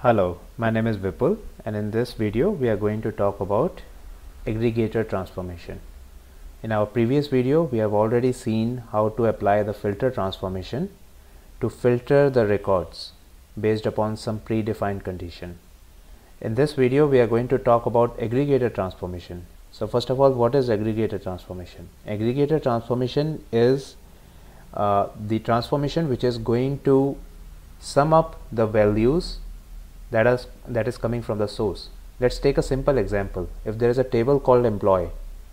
Hello, my name is Vipul and in this video we are going to talk about aggregator transformation. In our previous video we have already seen how to apply the filter transformation to filter the records based upon some predefined condition. In this video we are going to talk about aggregator transformation. So first of all what is aggregator transformation? Aggregator transformation is uh, the transformation which is going to sum up the values that is that is coming from the source. Let's take a simple example. If there is a table called employee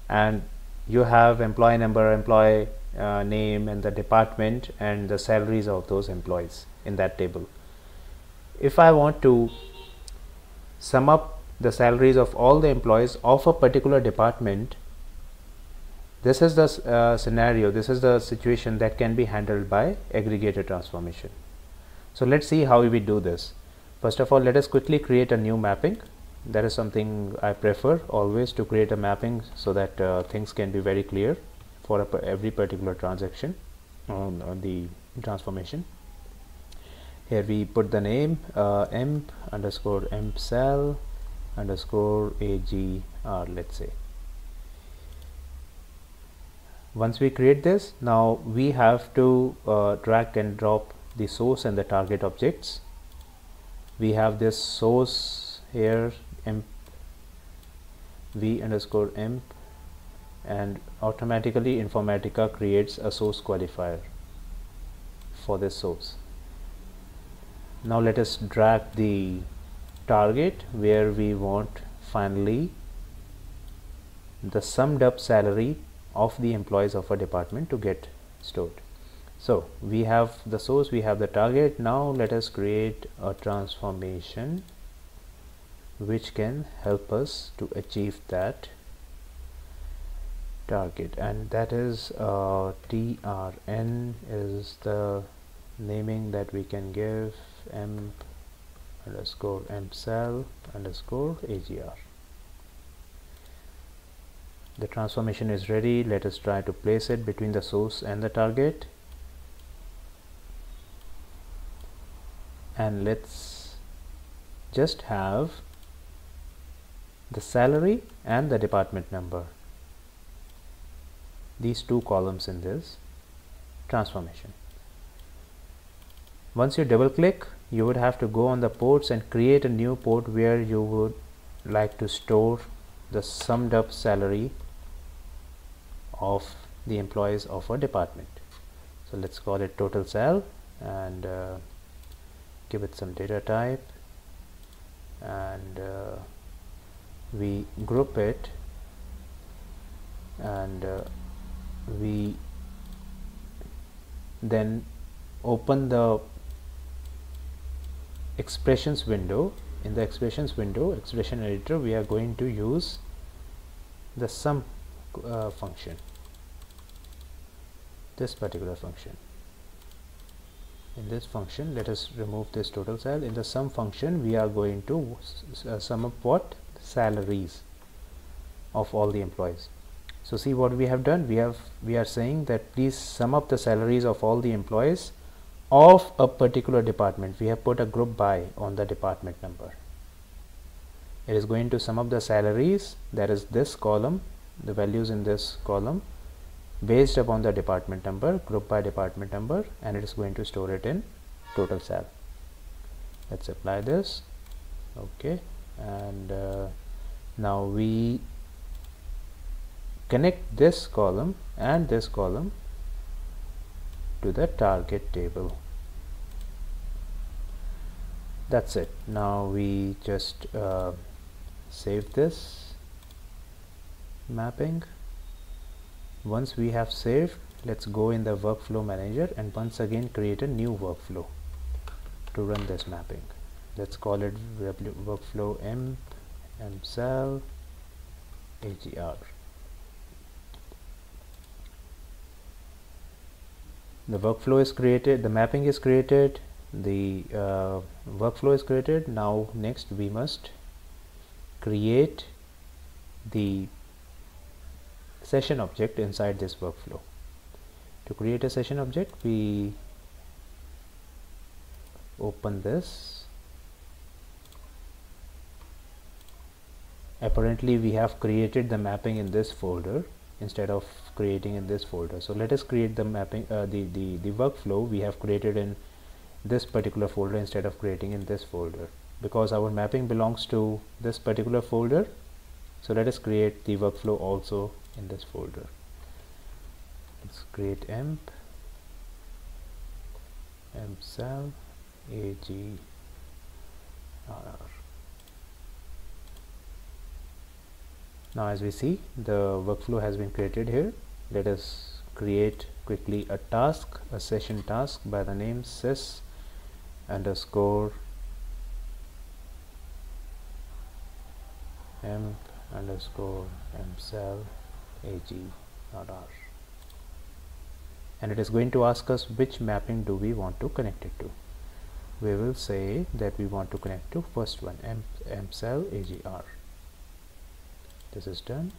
and you have employee number employee uh, name and the department and the salaries of those employees in that table. If I want to sum up the salaries of all the employees of a particular department this is the uh, scenario this is the situation that can be handled by aggregator transformation. So let's see how we do this First of all, let us quickly create a new mapping. That is something I prefer always to create a mapping so that uh, things can be very clear for every particular transaction on, on, the transformation. Here we put the name uh, emp underscore emp cell underscore agr let's say. Once we create this, now we have to uh, drag and drop the source and the target objects we have this source here emp v underscore emp and automatically Informatica creates a source qualifier for this source. Now let us drag the target where we want finally the summed up salary of the employees of a department to get stored so we have the source we have the target. Now let us create a transformation which can help us to achieve that target. And that is uh, trn is the naming that we can give m underscore emp cell underscore agr the transformation is ready. Let us try to place it between the source and the target and let's just have the salary and the department number. These two columns in this transformation. Once you double click you would have to go on the ports and create a new port where you would like to store the summed up salary of the employees of a department. So let's call it total sal and uh, give it some data type and uh, we group it and uh, we then open the expressions window. In the expressions window expression editor we are going to use the sum uh, function. This particular function in this function let us remove this total sal in the sum function we are going to uh, sum up what? Salaries of all the employees. So see what we have done. We have we are saying that please sum up the salaries of all the employees of a particular department. We have put a group by on the department number. It is going to sum up the salaries. That is this column the values in this column based upon the department number group by department number and it is going to store it in total sal let's apply this. Okay. And uh, now we connect this column and this column to the target table. That's it. Now we just uh, save this mapping once we have saved let's go in the workflow manager and once again create a new workflow to run this mapping. Let's call it workflow m m cell agr the workflow is created the mapping is created the uh, workflow is created. Now next we must create the session object inside this workflow. To create a session object, we open this. Apparently we have created the mapping in this folder instead of creating in this folder. So let us create the mapping uh, the, the the workflow we have created in this particular folder instead of creating in this folder. Because our mapping belongs to this particular folder so let us create the workflow also in this folder. Let's create emp cell ag now as we see the workflow has been created here. Let us create quickly a task a session task by the name sys underscore emp underscore mcell ag.r and it is going to ask us which mapping do we want to connect it to. We will say that we want to connect to first one emp mcell agr this is done.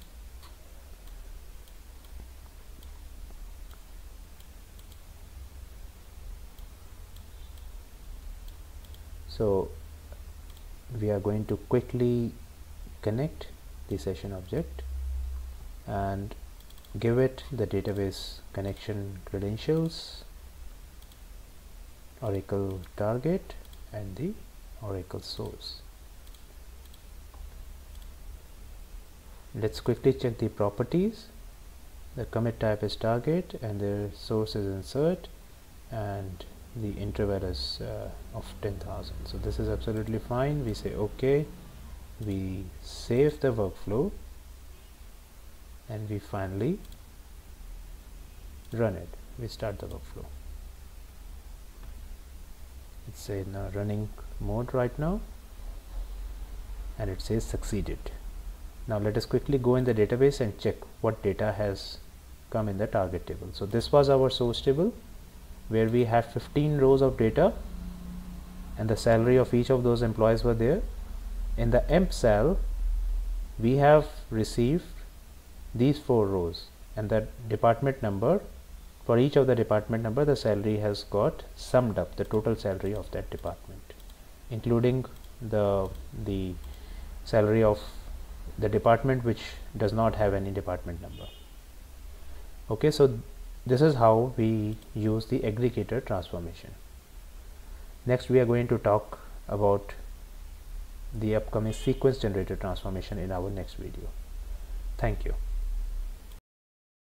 So we are going to quickly connect the session object and give it the database connection credentials oracle target and the oracle source. Let's quickly check the properties. The commit type is target and the source is insert and the interval is uh, of 10,000 so this is absolutely fine. We say ok we save the workflow and we finally run it. We start the workflow. It's in a running mode right now and it says succeeded. Now let us quickly go in the database and check what data has come in the target table. So this was our source table where we had 15 rows of data and the salary of each of those employees were there. In the emp cell we have received these four rows and the department number for each of the department number the salary has got summed up the total salary of that department including the the salary of the department which does not have any department number. Okay so this is how we use the aggregator transformation. Next we are going to talk about the upcoming sequence generator transformation in our next video. Thank you